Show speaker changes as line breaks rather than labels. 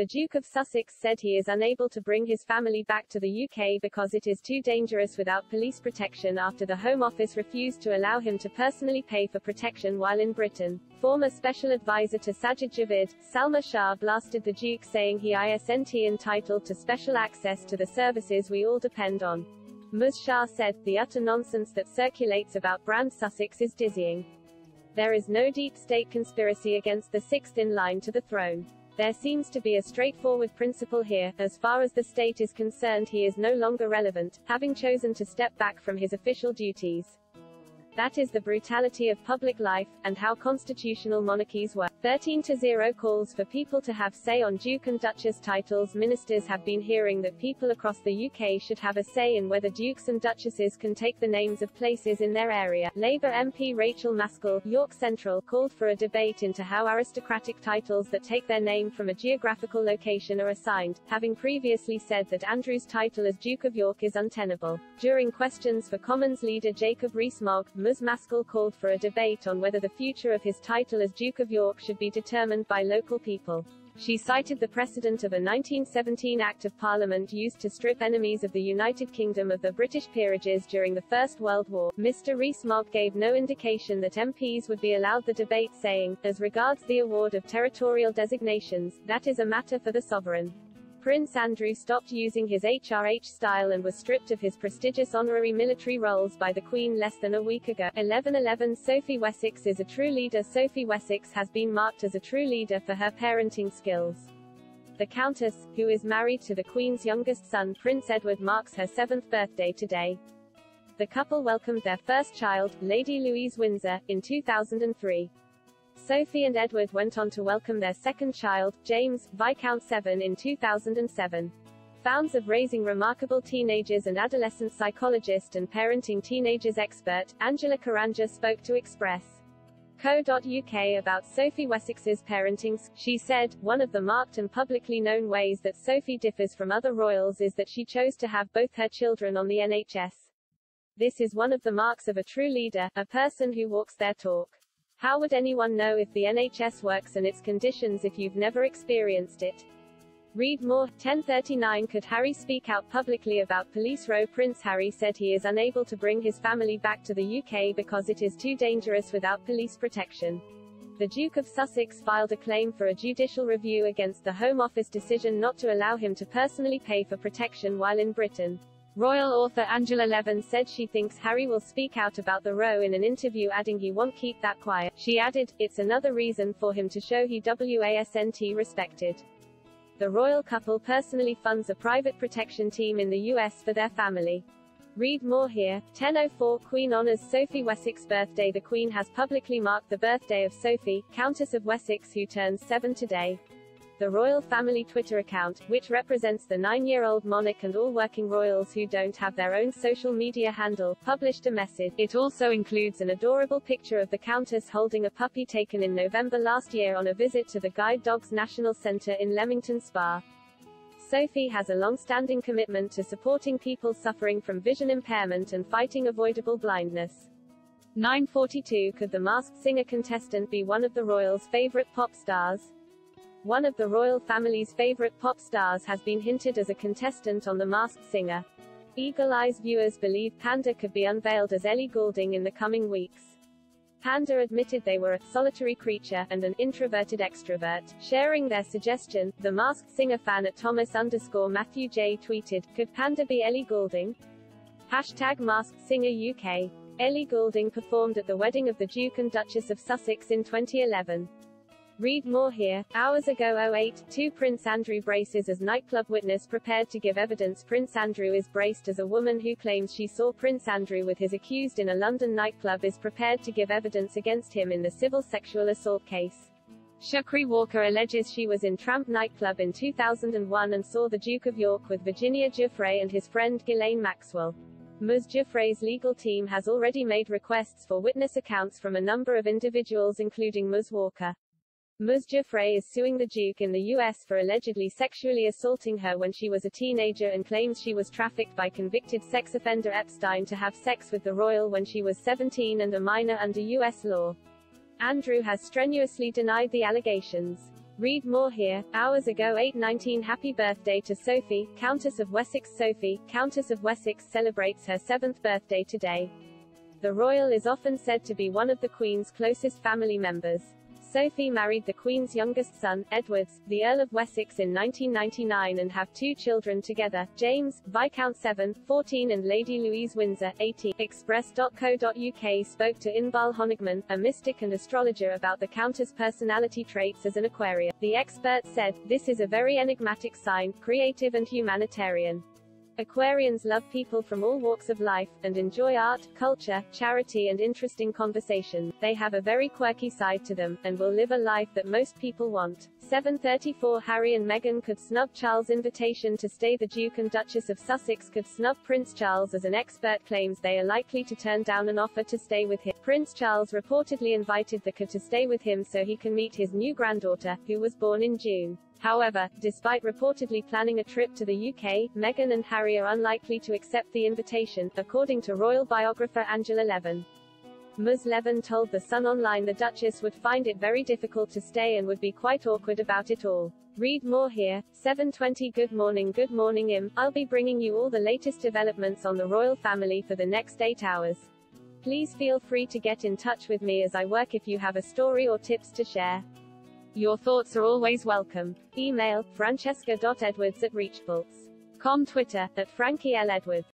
The Duke of Sussex said he is unable to bring his family back to the UK because it is too dangerous without police protection after the Home Office refused to allow him to personally pay for protection while in Britain. Former special advisor to Sajid Javid, Salma Shah blasted the Duke saying he isn't entitled to special access to the services we all depend on. Ms. Shah said, the utter nonsense that circulates about Brand Sussex is dizzying. There is no deep state conspiracy against the sixth in line to the throne. There seems to be a straightforward principle here, as far as the state is concerned he is no longer relevant, having chosen to step back from his official duties. That is the brutality of public life, and how constitutional monarchies work. 13 to 0 calls for people to have say on Duke and Duchess titles. Ministers have been hearing that people across the UK should have a say in whether dukes and duchesses can take the names of places in their area. Labour MP Rachael Maskell, York Central, called for a debate into how aristocratic titles that take their name from a geographical location are assigned, having previously said that Andrew's title as Duke of York is untenable. During questions for Commons leader Jacob Rees-Mogg, Ms. Maskell called for a debate on whether the future of his title as Duke of York should be determined by local people. She cited the precedent of a 1917 Act of Parliament used to strip enemies of the United Kingdom of the British peerages during the First World War. Mr. Rees-Mogg gave no indication that MPs would be allowed the debate saying, as regards the award of territorial designations, that is a matter for the sovereign. Prince Andrew stopped using his HRH style and was stripped of his prestigious honorary military roles by the Queen less than a week ago. 1111 Sophie Wessex is a true leader Sophie Wessex has been marked as a true leader for her parenting skills. The Countess, who is married to the Queen's youngest son Prince Edward marks her seventh birthday today. The couple welcomed their first child, Lady Louise Windsor, in 2003. Sophie and Edward went on to welcome their second child, James, Viscount Severn in 2007. Founds of raising remarkable teenagers and adolescent psychologist and parenting teenagers expert, Angela Karanja spoke to Express. Co.uk about Sophie Wessex's parenting. She said, one of the marked and publicly known ways that Sophie differs from other royals is that she chose to have both her children on the NHS. This is one of the marks of a true leader, a person who walks their talk. How would anyone know if the NHS works and its conditions if you've never experienced it? Read more. 1039 Could Harry speak out publicly about police row? Prince Harry said he is unable to bring his family back to the UK because it is too dangerous without police protection. The Duke of Sussex filed a claim for a judicial review against the Home Office decision not to allow him to personally pay for protection while in Britain. Royal author Angela Levin said she thinks Harry will speak out about the row in an interview adding he won't keep that quiet. She added, it's another reason for him to show he wasn't respected. The royal couple personally funds a private protection team in the US for their family. Read more here. 1004 Queen honors Sophie Wessex birthday The Queen has publicly marked the birthday of Sophie, Countess of Wessex who turns 7 today. The royal family Twitter account, which represents the nine-year-old monarch and all working royals who don't have their own social media handle, published a message. It also includes an adorable picture of the Countess holding a puppy taken in November last year on a visit to the Guide Dogs National Centre in Leamington Spa. Sophie has a long-standing commitment to supporting people suffering from vision impairment and fighting avoidable blindness. 942 Could the Masked Singer contestant be one of the royals' favorite pop stars? One of the royal family's favorite pop stars has been hinted as a contestant on The Masked Singer. Eagle Eyes viewers believe Panda could be unveiled as Ellie Goulding in the coming weeks. Panda admitted they were a solitary creature and an introverted extrovert. Sharing their suggestion, the Masked Singer fan at Thomas underscore Matthew J tweeted, Could Panda be Ellie Goulding? Hashtag Masked Singer UK. Ellie Goulding performed at the wedding of the Duke and Duchess of Sussex in 2011. Read more here. Hours ago 08, 2 Prince Andrew braces as nightclub witness prepared to give evidence Prince Andrew is braced as a woman who claims she saw Prince Andrew with his accused in a London nightclub is prepared to give evidence against him in the civil sexual assault case. Shukri Walker alleges she was in Tramp nightclub in 2001 and saw the Duke of York with Virginia Giuffre and his friend Ghislaine Maxwell. Ms. Giuffre's legal team has already made requests for witness accounts from a number of individuals including Ms. Walker. Ms. Giuffre is suing the Duke in the U.S. for allegedly sexually assaulting her when she was a teenager and claims she was trafficked by convicted sex offender Epstein to have sex with the royal when she was 17 and a minor under U.S. law. Andrew has strenuously denied the allegations. Read more here. Hours ago 819 Happy birthday to Sophie, Countess of Wessex Sophie, Countess of Wessex celebrates her seventh birthday today. The royal is often said to be one of the Queen's closest family members. Sophie married the Queen's youngest son, Edwards, the Earl of Wessex in 1999 and have two children together, James, Viscount Severn, 14 and Lady Louise Windsor, 18. Express.co.uk spoke to Inbal Honigman, a mystic and astrologer about the Countess' personality traits as an Aquarius. The expert said, this is a very enigmatic sign, creative and humanitarian. Aquarians love people from all walks of life, and enjoy art, culture, charity and interesting conversation. They have a very quirky side to them, and will live a life that most people want. 734 Harry and Meghan could snub Charles' invitation to stay The Duke and Duchess of Sussex could snub Prince Charles as an expert claims they are likely to turn down an offer to stay with him. Prince Charles reportedly invited the to stay with him so he can meet his new granddaughter, who was born in June. However, despite reportedly planning a trip to the UK, Meghan and Harry are unlikely to accept the invitation, according to royal biographer Angela Levin. Ms. Levin told The Sun Online the Duchess would find it very difficult to stay and would be quite awkward about it all. Read more here. 720 Good morning Good morning Im. I'll be bringing you all the latest developments on the royal family for the next 8 hours. Please feel free to get in touch with me as I work if you have a story or tips to share. Your thoughts are always welcome. Email francesca.edwards at reachpulse.com Twitter at Frankie L. Edwards.